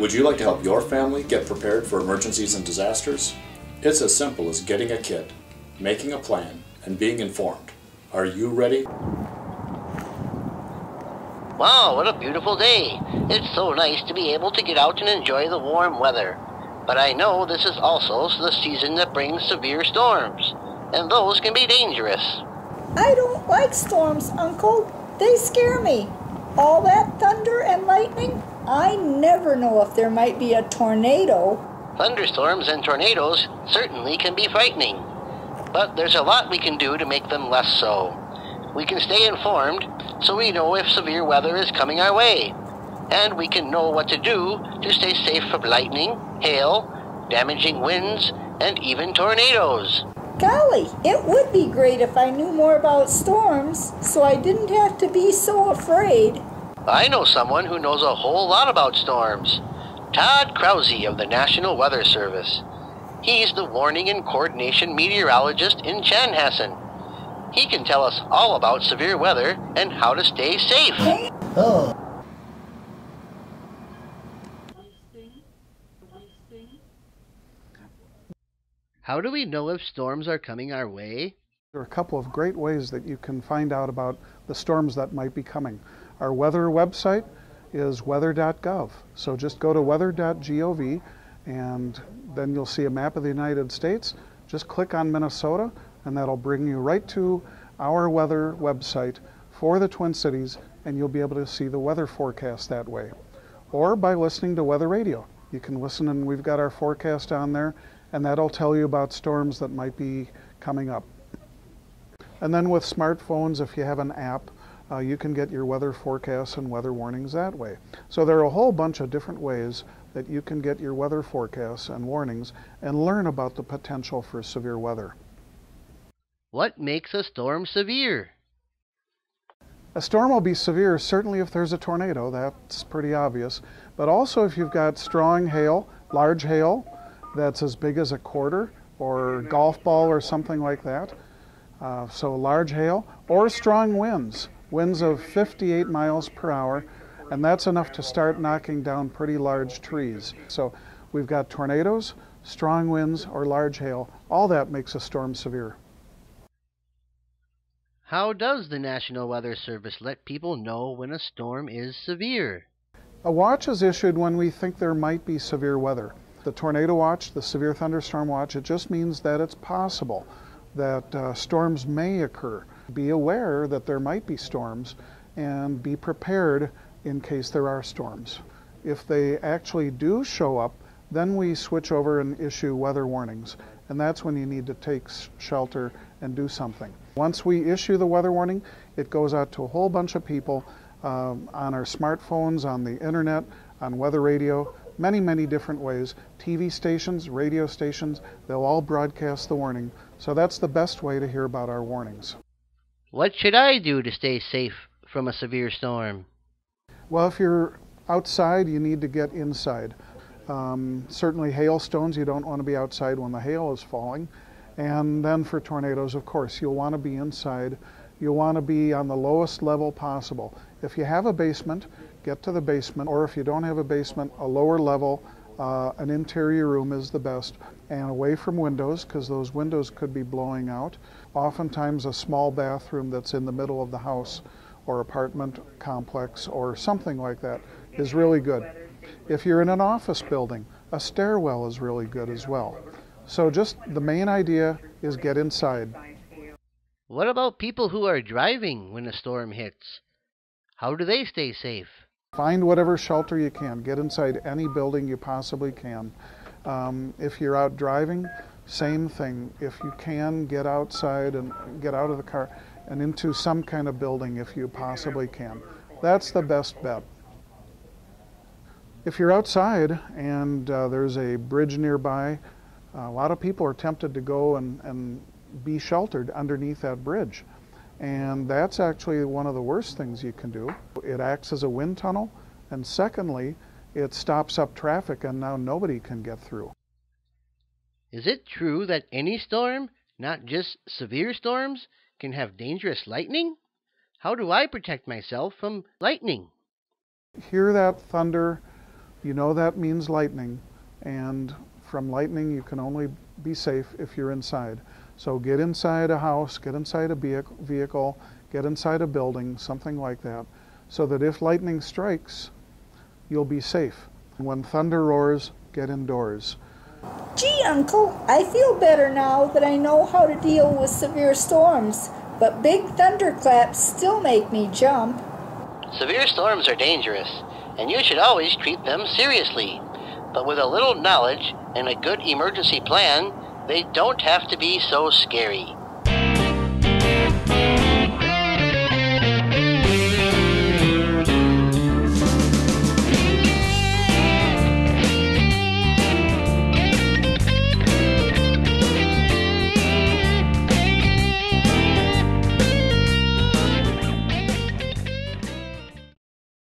Would you like to help your family get prepared for emergencies and disasters? It's as simple as getting a kit, making a plan, and being informed. Are you ready? Wow, what a beautiful day. It's so nice to be able to get out and enjoy the warm weather. But I know this is also the season that brings severe storms, and those can be dangerous. I don't like storms, Uncle. They scare me. All that thunder and lightning, I never know if there might be a tornado. Thunderstorms and tornadoes certainly can be frightening, but there's a lot we can do to make them less so. We can stay informed so we know if severe weather is coming our way, and we can know what to do to stay safe from lightning, hail, damaging winds, and even tornadoes. Golly, it would be great if I knew more about storms so I didn't have to be so afraid. I know someone who knows a whole lot about storms. Todd Krause of the National Weather Service. He's the warning and coordination meteorologist in Chanhassen. He can tell us all about severe weather and how to stay safe. Oh. How do we know if storms are coming our way? There are a couple of great ways that you can find out about the storms that might be coming. Our weather website is weather.gov. So just go to weather.gov and then you'll see a map of the United States. Just click on Minnesota and that'll bring you right to our weather website for the Twin Cities and you'll be able to see the weather forecast that way. Or by listening to weather radio. You can listen and we've got our forecast on there and that'll tell you about storms that might be coming up. And then with smartphones, if you have an app, uh, you can get your weather forecasts and weather warnings that way. So there are a whole bunch of different ways that you can get your weather forecasts and warnings and learn about the potential for severe weather. What makes a storm severe? A storm will be severe certainly if there's a tornado, that's pretty obvious, but also if you've got strong hail, large hail that's as big as a quarter or golf ball or something like that. Uh, so large hail or strong winds winds of 58 miles per hour, and that's enough to start knocking down pretty large trees. So we've got tornadoes, strong winds, or large hail. All that makes a storm severe. How does the National Weather Service let people know when a storm is severe? A watch is issued when we think there might be severe weather. The tornado watch, the severe thunderstorm watch, it just means that it's possible that uh, storms may occur be aware that there might be storms and be prepared in case there are storms. If they actually do show up, then we switch over and issue weather warnings. And that's when you need to take shelter and do something. Once we issue the weather warning, it goes out to a whole bunch of people um, on our smartphones, on the internet, on weather radio, many, many different ways. TV stations, radio stations, they'll all broadcast the warning. So that's the best way to hear about our warnings. What should I do to stay safe from a severe storm? Well, if you're outside, you need to get inside. Um, certainly, hailstones, you don't want to be outside when the hail is falling. And then for tornadoes, of course, you'll want to be inside. You'll want to be on the lowest level possible. If you have a basement, get to the basement, or if you don't have a basement, a lower level, uh, an interior room is the best, and away from windows, because those windows could be blowing out oftentimes a small bathroom that's in the middle of the house or apartment complex or something like that is really good. If you're in an office building, a stairwell is really good as well. So just the main idea is get inside. What about people who are driving when a storm hits? How do they stay safe? Find whatever shelter you can. Get inside any building you possibly can. Um, if you're out driving, same thing. If you can, get outside and get out of the car and into some kind of building if you possibly can. That's the best bet. If you're outside and uh, there's a bridge nearby, a lot of people are tempted to go and, and be sheltered underneath that bridge. And that's actually one of the worst things you can do. It acts as a wind tunnel, and secondly, it stops up traffic, and now nobody can get through. Is it true that any storm, not just severe storms, can have dangerous lightning? How do I protect myself from lightning? Hear that thunder, You know that means lightning, and from lightning you can only be safe if you're inside. So get inside a house, get inside a vehicle, get inside a building, something like that, so that if lightning strikes, you'll be safe. When thunder roars, get indoors. Gee, Uncle, I feel better now that I know how to deal with severe storms, but big thunderclaps still make me jump. Severe storms are dangerous, and you should always treat them seriously. But with a little knowledge and a good emergency plan, they don't have to be so scary.